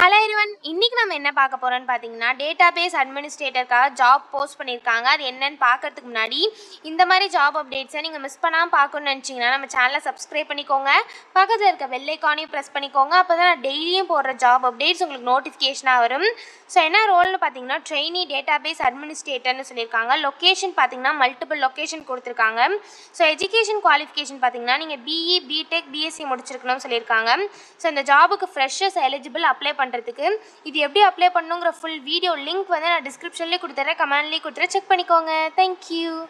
Hello இருவன் இன்னைக்கு நம்ம என்ன பார்க்க போறோம்னு பார்த்தீங்கன்னா டேட்டா பேஸ் அட்மினிஸ்ட்ரேட்டருக்காக ஜாப் போஸ்ட் பண்ணியிருக்காங்க. அது என்னன்னு பார்க்கறதுக்கு முன்னாடி இந்த மாதிரி ஜாப் அப்டேட்ஸை நீங்கள் மிஸ் பண்ணாமல் பார்க்கணும்னு நினச்சிங்கன்னா நம்ம சேனலை சப்ஸ்கிரைப் பண்ணிக்கோங்க. பக்கத்தில் இருக்க வெள்ளைக்கானையும் ப்ரெஸ் பண்ணிக்கோங்க. அப்போ தான் நான் டெய்லியும் போடுற ஜாப் அப்டேட்ஸ் உங்களுக்கு நோட்டிஃபிகேஷனாக வரும். ஸோ என்ன ரோல்னு பார்த்தீங்கன்னா ட்ரெயினி டேட்டா பேஸ் அட்மினிஸ்ட்ரேட்டர்னு சொல்லியிருக்காங்க. லொக்கேஷன் பார்த்தீங்கன்னா மல்டிபிள் லொக்கேஷன் கொடுத்துருக்காங்க. ஸோ எஜுகேஷன் குவாலிஃபிகேஷன் பார்த்தீங்கன்னா நீங்கள் பிஇ பிடெக் பிஎஸ்சி முடிச்சிருக்கணும்னு சொல்லியிருக்காங்க. ஸோ இந்த ஜாபுக்கு ஃப்ரெஷர்ஸ் எலிஜிபிள் அப்ளை பண்ண பண்ணுறதுக்கு இது எப்படி அப்ளை பண்ணுங்கிற ஃபுல் வீடியோ லிங்க் வந்து நான் டிஸ்கிரிப்ஷன்லேயே கொடுத்துட்றேன் கமெண்ட்லேயே கொடுத்துறேன். செக் பண்ணிக்கோங்க. தேங்க்யூ